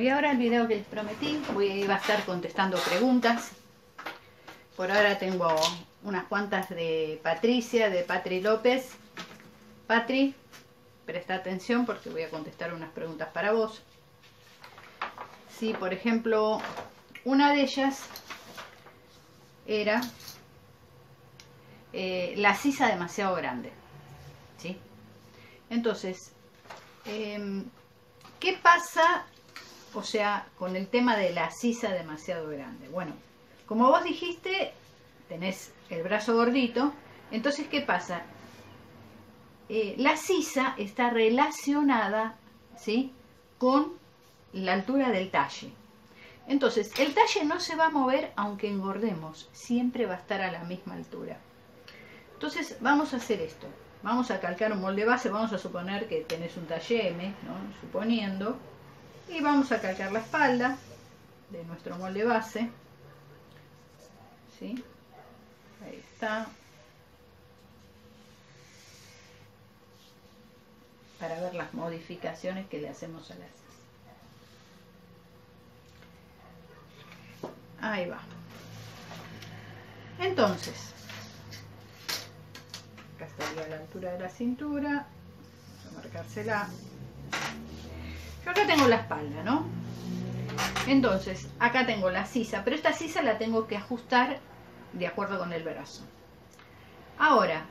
y ahora el video que les prometí, voy a estar contestando preguntas. Por ahora tengo unas cuantas de Patricia, de Patri López. Patri, presta atención porque voy a contestar unas preguntas para vos. Si, por ejemplo, una de ellas era eh, la sisa demasiado grande. ¿sí? Entonces, em, ¿qué pasa o sea, con el tema de la sisa demasiado grande. Bueno, como vos dijiste, tenés el brazo gordito, entonces, ¿qué pasa? Eh, la sisa está relacionada, ¿sí? Con la altura del talle. Entonces, el talle no se va a mover aunque engordemos, siempre va a estar a la misma altura. Entonces, vamos a hacer esto. Vamos a calcar un molde base, vamos a suponer que tenés un talle M, ¿no? Suponiendo, y vamos a calcar la espalda de nuestro molde base. ¿sí? ahí está. Para ver las modificaciones que le hacemos a la ahí va. Entonces acá estaría la altura de la cintura. Vamos a marcársela yo acá tengo la espalda, ¿no? Entonces, acá tengo la sisa, pero esta sisa la tengo que ajustar de acuerdo con el brazo. Ahora,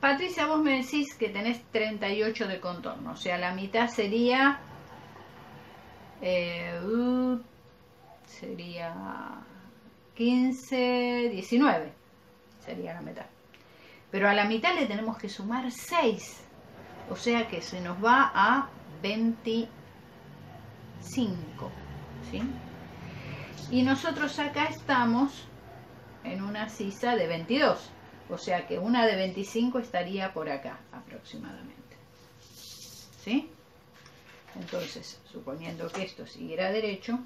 Patricia, vos me decís que tenés 38 de contorno, o sea, la mitad sería... Eh, uh, sería 15, 19, sería la mitad. Pero a la mitad le tenemos que sumar 6. O sea que se nos va a 25. ¿sí? Y nosotros acá estamos en una sisa de 22. O sea que una de 25 estaría por acá aproximadamente. ¿Sí? Entonces, suponiendo que esto siguiera derecho,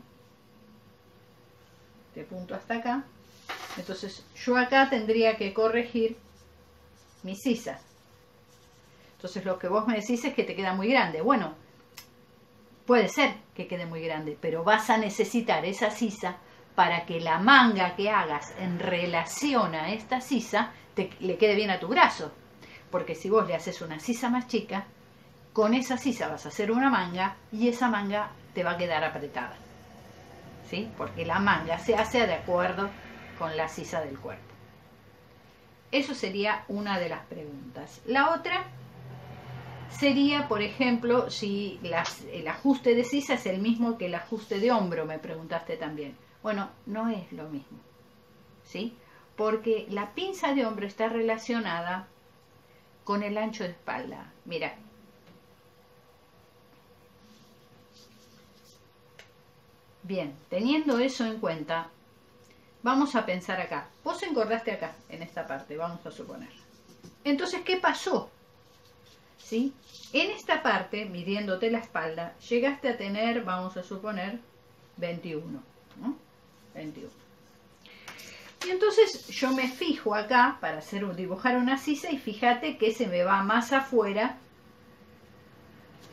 de punto hasta acá, entonces yo acá tendría que corregir mi sisa. Entonces lo que vos me decís es que te queda muy grande. Bueno, puede ser que quede muy grande, pero vas a necesitar esa sisa para que la manga que hagas en relación a esta sisa te, le quede bien a tu brazo. Porque si vos le haces una sisa más chica, con esa sisa vas a hacer una manga y esa manga te va a quedar apretada. ¿Sí? Porque la manga se hace de acuerdo con la sisa del cuerpo. Eso sería una de las preguntas. La otra sería, por ejemplo, si el ajuste de sisa es el mismo que el ajuste de hombro, me preguntaste también. Bueno, no es lo mismo, ¿sí? Porque la pinza de hombro está relacionada con el ancho de espalda. Mira. Bien, teniendo eso en cuenta, vamos a pensar acá. Vos engordaste acá, en esta parte, vamos a suponer. Entonces, ¿qué pasó? En esta parte, midiéndote la espalda, llegaste a tener, vamos a suponer, 21, 21. Y entonces yo me fijo acá para hacer dibujar una sisa y fíjate que se me va más afuera.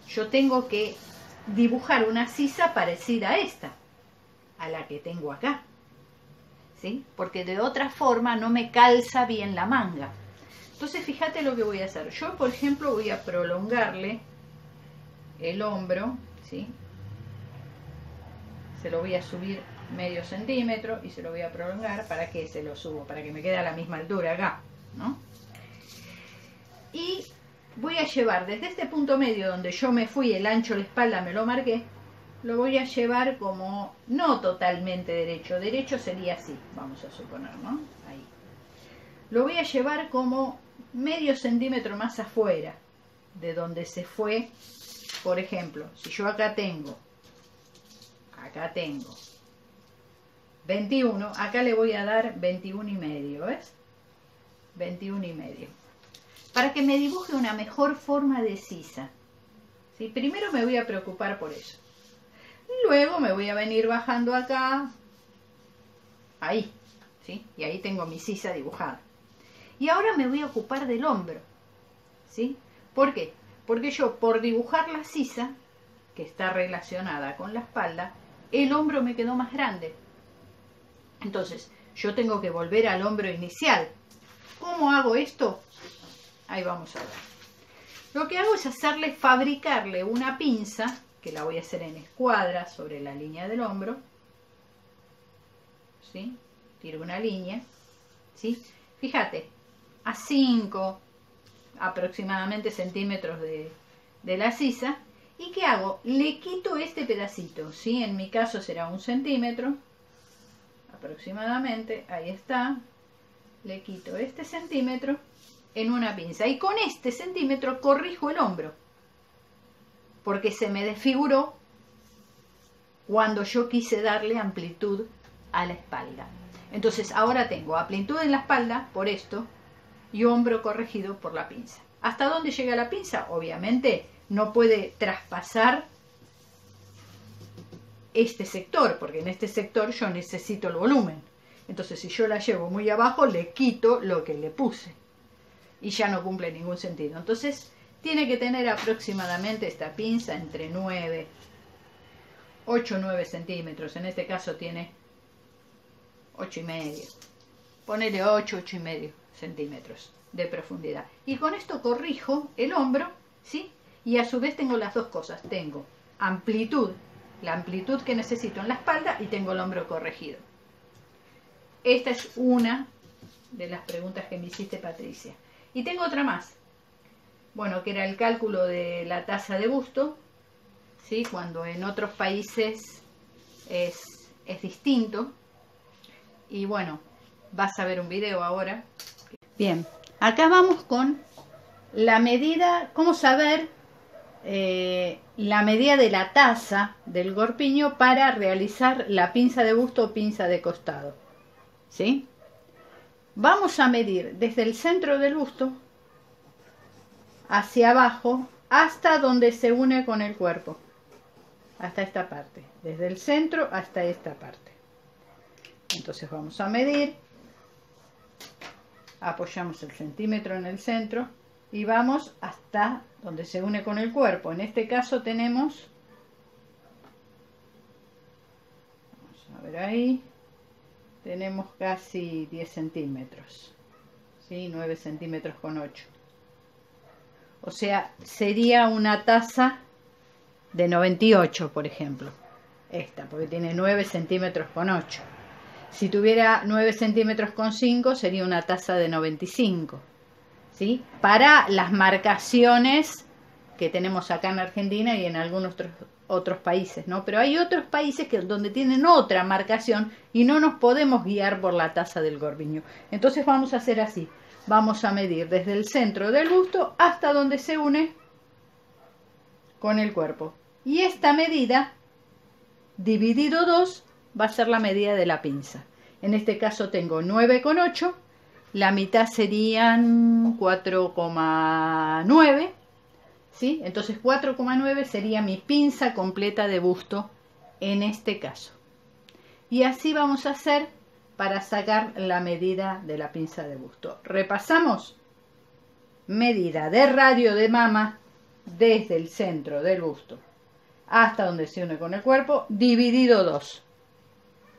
Yo tengo que dibujar una sisa parecida a esta, a la que tengo acá. ¿Sí? Porque de otra forma no me calza bien la manga. Entonces fíjate lo que voy a hacer. Yo, por ejemplo, voy a prolongarle el hombro, ¿sí? Se lo voy a subir medio centímetro y se lo voy a prolongar. ¿Para que se lo subo? Para que me quede a la misma altura acá, ¿no? Y voy a llevar desde este punto medio donde yo me fui, el ancho de la espalda me lo marqué, lo voy a llevar como no totalmente derecho. Derecho sería así, vamos a suponer, ¿no? Ahí. Lo voy a llevar como medio centímetro más afuera de donde se fue, por ejemplo, si yo acá tengo, acá tengo 21, acá le voy a dar 21 y medio, ¿ves? 21 y medio. Para que me dibuje una mejor forma de sisa. ¿sí? Primero me voy a preocupar por eso. Luego me voy a venir bajando acá, ahí, ¿sí? Y ahí tengo mi sisa dibujada. Y ahora me voy a ocupar del hombro. ¿Sí? ¿Por qué? Porque yo por dibujar la sisa que está relacionada con la espalda, el hombro me quedó más grande. Entonces, yo tengo que volver al hombro inicial. ¿Cómo hago esto? Ahí vamos a ver. Lo que hago es hacerle, fabricarle una pinza, que la voy a hacer en escuadra sobre la línea del hombro. ¿Sí? Tiro una línea. ¿Sí? Fíjate, a 5 aproximadamente centímetros de, de la sisa. ¿Y qué hago? Le quito este pedacito, ¿sí? En mi caso será un centímetro, aproximadamente, ahí está. Le quito este centímetro en una pinza. Y con este centímetro corrijo el hombro, porque se me desfiguró cuando yo quise darle amplitud a la espalda. Entonces ahora tengo amplitud en la espalda por esto y hombro corregido por la pinza. ¿Hasta dónde llega la pinza? Obviamente no puede traspasar este sector, porque en este sector yo necesito el volumen. Entonces, si yo la llevo muy abajo, le quito lo que le puse. Y ya no cumple ningún sentido. Entonces, tiene que tener aproximadamente esta pinza entre 9, 8 9 centímetros. En este caso tiene 8 y medio. Ponele 8, 8 y medio centímetros de profundidad. Y con esto corrijo el hombro, ¿sí? Y a su vez tengo las dos cosas. Tengo amplitud, la amplitud que necesito en la espalda y tengo el hombro corregido. Esta es una de las preguntas que me hiciste, Patricia. Y tengo otra más. Bueno, que era el cálculo de la tasa de busto, ¿sí? Cuando en otros países es, es distinto. Y bueno, vas a ver un video ahora. Bien, acá vamos con la medida, cómo saber eh, la medida de la taza del gorpiño para realizar la pinza de busto o pinza de costado. ¿Sí? Vamos a medir desde el centro del busto hacia abajo hasta donde se une con el cuerpo. Hasta esta parte. Desde el centro hasta esta parte. Entonces vamos a medir. Apoyamos el centímetro en el centro y vamos hasta donde se une con el cuerpo. En este caso tenemos, a ver ahí, tenemos casi 10 centímetros, ¿sí? 9 centímetros con 8. O sea, sería una taza de 98, por ejemplo. Esta, porque tiene 9 centímetros con 8. Si tuviera 9 centímetros con 5, sería una taza de 95. ¿sí? Para las marcaciones que tenemos acá en Argentina y en algunos otros, países, ¿no? Pero hay otros países que, donde tienen otra marcación y no nos podemos guiar por la tasa del gorbiño. Entonces vamos a hacer así. Vamos a medir desde el centro del busto hasta donde se une con el cuerpo. Y esta medida, dividido 2, va a ser la medida de la pinza. En este caso tengo 9,8 la mitad serían 4,9, ¿sí? Entonces 4,9 sería mi pinza completa de busto en este caso. Y así vamos a hacer para sacar la medida de la pinza de busto. Repasamos. Medida de radio de mama desde el centro del busto hasta donde se une con el cuerpo, dividido 2.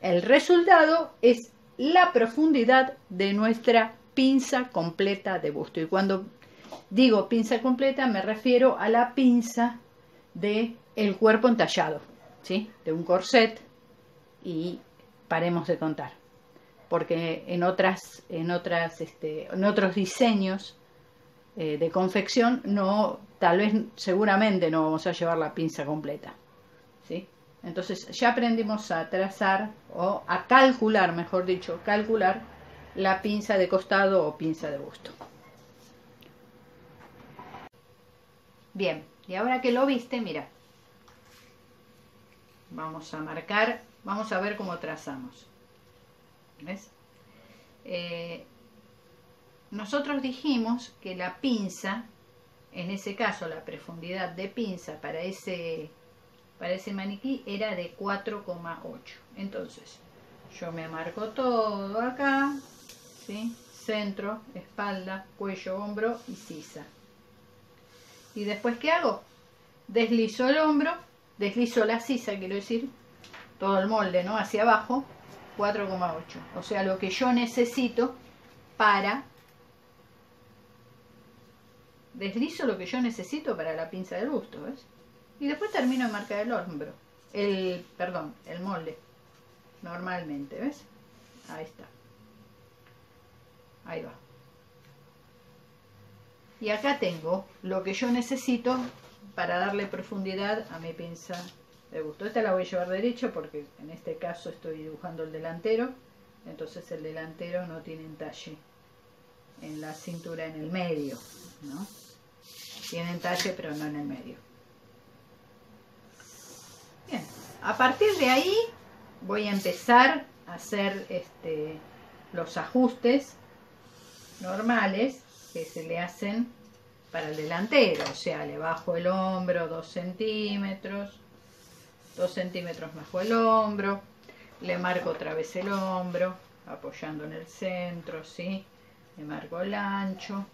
El resultado es la profundidad de nuestra pinza completa de busto. Y cuando digo pinza completa me refiero a la pinza de el cuerpo entallado, ¿sí? De un corset y paremos de contar. Porque en otras, en otras, este, en otros diseños eh, de confección no, tal vez, seguramente no vamos a llevar la pinza completa. Entonces ya aprendimos a trazar o a calcular, mejor dicho, calcular la pinza de costado o pinza de busto. Bien, y ahora que lo viste, mira, vamos a marcar, vamos a ver cómo trazamos. ¿Ves? Eh, nosotros dijimos que la pinza, en ese caso la profundidad de pinza para ese para ese maniquí era de 4,8 entonces yo me marco todo acá ¿sí? centro, espalda, cuello, hombro y sisa y después ¿qué hago? deslizo el hombro deslizo la sisa, quiero decir, todo el molde, ¿no? Hacia abajo, 4,8. O sea, lo que yo necesito para... Deslizo lo que yo necesito para la pinza del busto, ¿ves? Y después termino de marcar el hombro. El, perdón, el molde. Normalmente, ¿ves? Ahí está. Ahí va. Y acá tengo lo que yo necesito para darle profundidad a mi pinza de busto. Esta la voy a llevar derecho porque en este caso estoy dibujando el delantero. Entonces el delantero no tiene entalle en la cintura en el medio. ¿no? Tiene entalle pero no en el medio. Bien, a partir de ahí voy a empezar a hacer este, los ajustes normales que se le hacen para el delantero, o sea, le bajo el hombro 2 centímetros, 2 centímetros bajo el hombro, le marco otra vez el hombro, apoyando en el centro, ¿sí? Le marco el ancho,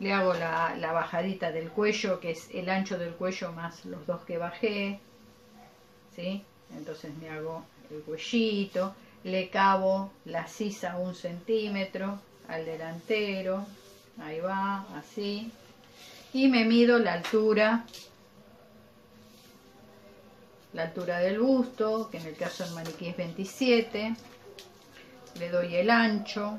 le hago la, la bajadita del cuello, que es el ancho del cuello más los dos que bajé, Entonces me hago el cuellito, le cabo la sisa un centímetro al delantero, ahí va, así, y me mido la altura, la altura del busto, que en el caso del maniquí es 27, le doy el ancho,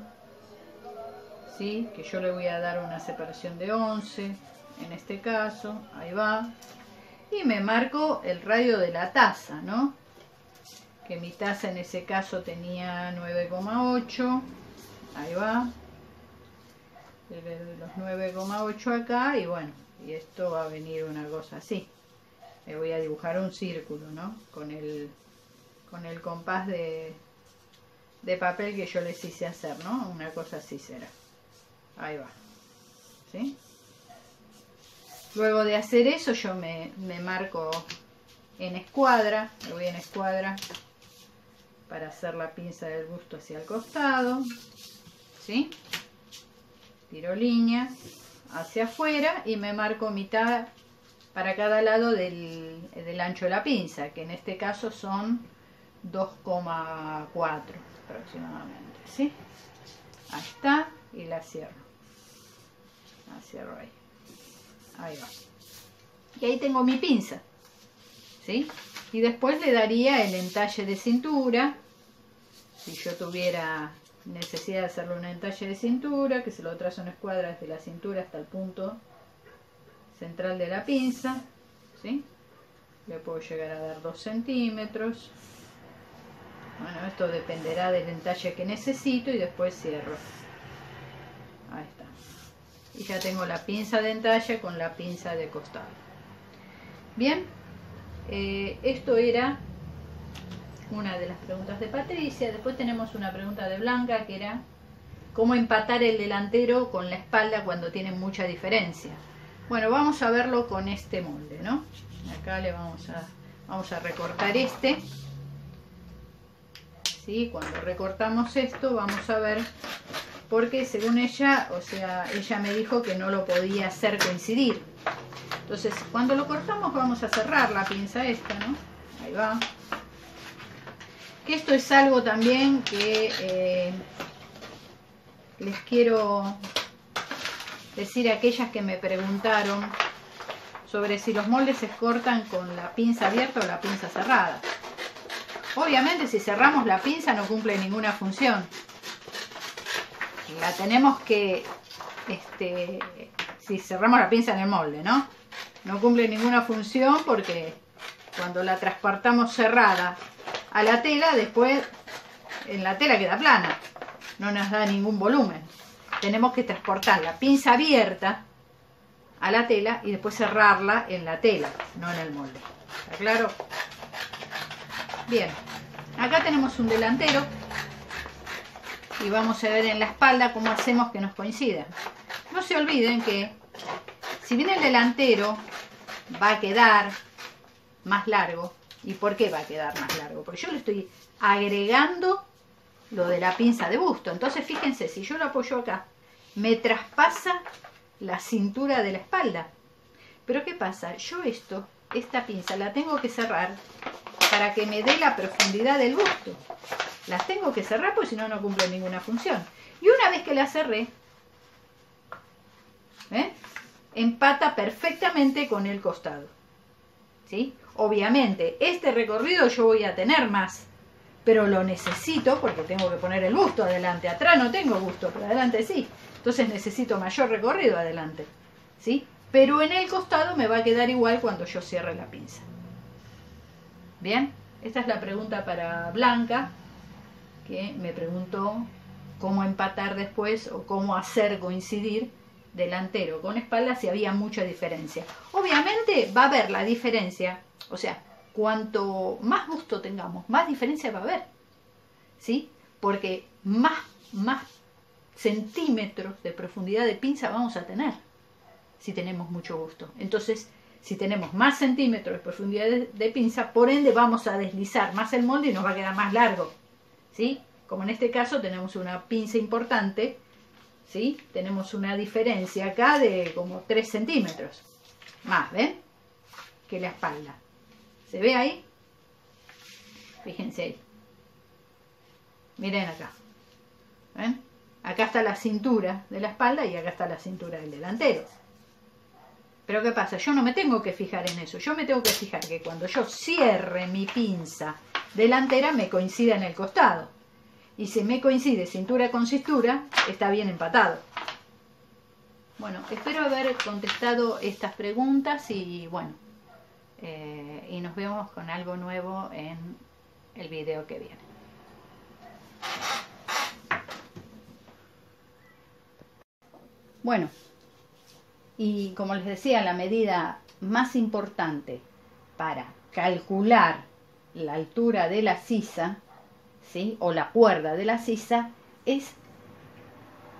¿sí? que yo le voy a dar una separación de 11, en este caso, ahí va, y me marco el radio de la taza, ¿no? Que mi taza en ese caso tenía 9,8, ahí va, los 9,8 acá y bueno, y esto va a venir una cosa así. Me voy a dibujar un círculo, ¿no? Con el, con el compás de, de papel que yo les hice hacer, ¿no? Una cosa así será. Ahí va. ¿Sí? Luego de hacer eso yo me, marco en escuadra, me voy en escuadra para hacer la pinza del busto hacia el costado, ¿sí? tiro línea hacia afuera y me marco mitad para cada lado del, ancho de la pinza, que en este caso son 2,4 aproximadamente, ¿sí? Ahí está, y la cierro. La cierro ahí. Ahí va. Y ahí tengo mi pinza, ¿sí? Y después le daría el entalle de cintura, si yo tuviera necesidad de hacerle un entalle de cintura, que se lo trazo en escuadra desde la cintura hasta el punto central de la pinza, ¿sí? Le puedo llegar a dar 2 centímetros. Bueno, esto dependerá del entalle que necesito y después cierro. Y ya tengo la pinza de entalle con la pinza de costado. Bien, eh, esto era una de las preguntas de Patricia. Después tenemos una pregunta de Blanca que era cómo empatar el delantero con la espalda cuando tienen mucha diferencia. Bueno, vamos a verlo con este molde, ¿no? Acá le vamos a, vamos a recortar este. ¿Sí? Cuando recortamos esto vamos a ver, porque según ella, o sea, ella me dijo que no lo podía hacer coincidir. Entonces, cuando lo cortamos vamos a cerrar la pinza esta, ¿no? Ahí va esto es algo también que eh, les quiero decir a aquellas que me preguntaron sobre si los moldes se cortan con la pinza abierta o la pinza cerrada. Obviamente si cerramos la pinza no cumple ninguna función. La tenemos que, este, si cerramos la pinza en el molde, ¿no? No cumple ninguna función porque cuando la transportamos cerrada a la tela, después en la tela queda plana, no nos da ningún volumen. Tenemos que transportar la pinza abierta a la tela y después cerrarla en la tela, no en el molde. ¿Está claro? Bien, acá tenemos un delantero y vamos a ver en la espalda cómo hacemos que nos coincida. No se olviden que si bien el delantero va a quedar más largo, ¿Y por qué va a quedar más largo? Porque yo le estoy agregando lo de la pinza de busto. Entonces fíjense, si yo lo apoyo acá, me traspasa la cintura de la espalda. Pero ¿qué pasa? Yo esto esta pinza la tengo que cerrar para que me dé la profundidad del busto. Las tengo que cerrar porque si no, no cumple ninguna función. Y una vez que la cerré, ¿eh? empata perfectamente con el costado. ¿sí? Obviamente, este recorrido yo voy a tener más, pero lo necesito porque tengo que poner el busto adelante. Atrás no tengo busto, pero adelante sí. Entonces necesito mayor recorrido adelante. ¿sí? Pero en el costado me va a quedar igual cuando yo cierre la pinza. Bien, esta es la pregunta para Blanca, me preguntó cómo empatar después o cómo hacer coincidir delantero con espalda si había mucha diferencia. Obviamente va a haber la diferencia, o sea, cuanto más gusto tengamos, más diferencia va a haber. ¿Sí? Porque más, más centímetros de profundidad de pinza vamos a tener si tenemos mucho gusto. Entonces, si tenemos más centímetros de profundidad de, pinza, por ende vamos a deslizar más el molde y nos va a quedar más largo. ¿Sí? Como en este caso tenemos una pinza importante, ¿sí? Tenemos una diferencia acá de como 3 centímetros. Más, ¿ven? Que la espalda. ¿Se ve ahí? Fíjense ahí. Miren acá. ¿Ven? Acá está la cintura de la espalda y acá está la cintura del delantero. Pero ¿qué pasa? Yo no me tengo que fijar en eso. Yo me tengo que fijar que cuando yo cierre mi pinza delantera me coincida en el costado. Y si me coincide cintura con cintura, está bien empatado. Bueno, espero haber contestado estas preguntas y bueno, eh, y nos vemos con algo nuevo en el video que viene. Bueno, y como les decía, la medida más importante para calcular la altura de la sisa, ¿sí? o la cuerda de la sisa, es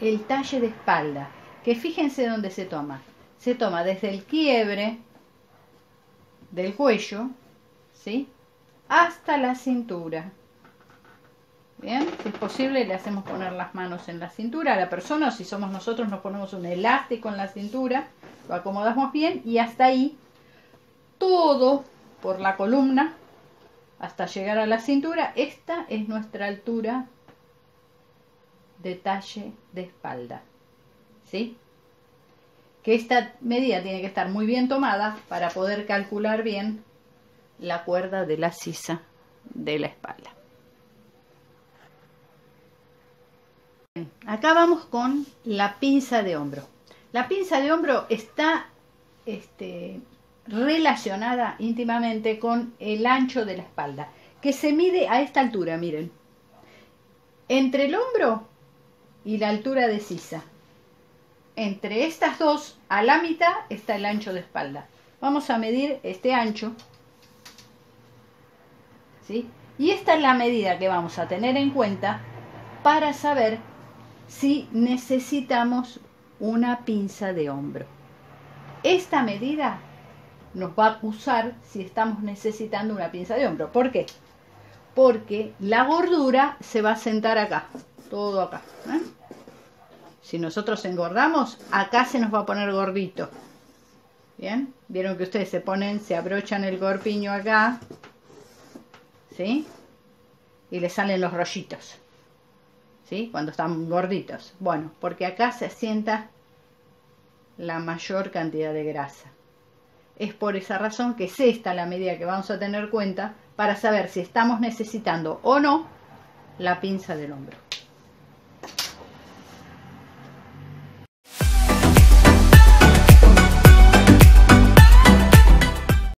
el talle de espalda, que fíjense dónde se toma. Se toma desde el quiebre del cuello, ¿sí? hasta la cintura. Bien, si es posible le hacemos poner las manos en la cintura a la persona, si somos nosotros nos ponemos un elástico en la cintura, lo acomodamos bien y hasta ahí todo por la columna hasta llegar a la cintura. Esta es nuestra altura de talle de espalda. ¿Sí? Que esta medida tiene que estar muy bien tomada para poder calcular bien la cuerda de la sisa de la espalda. Acá vamos con la pinza de hombro. La pinza de hombro está este, relacionada íntimamente con el ancho de la espalda, que se mide a esta altura, miren. Entre el hombro y la altura de sisa. Entre estas dos, a la mitad, está el ancho de espalda. Vamos a medir este ancho. ¿sí? Y esta es la medida que vamos a tener en cuenta para saber si necesitamos una pinza de hombro. Esta medida nos va a acusar si estamos necesitando una pinza de hombro. ¿Por qué? Porque la gordura se va a sentar acá, todo acá. ¿eh? Si nosotros engordamos, acá se nos va a poner gordito. ¿Bien? Vieron que ustedes se ponen, se abrochan el corpiño acá, ¿sí? Y le salen los rollitos. Cuando están gorditos. Bueno, porque acá se asienta la mayor cantidad de grasa. Es por esa razón que es esta la medida que vamos a tener cuenta para saber si estamos necesitando o no la pinza del hombro.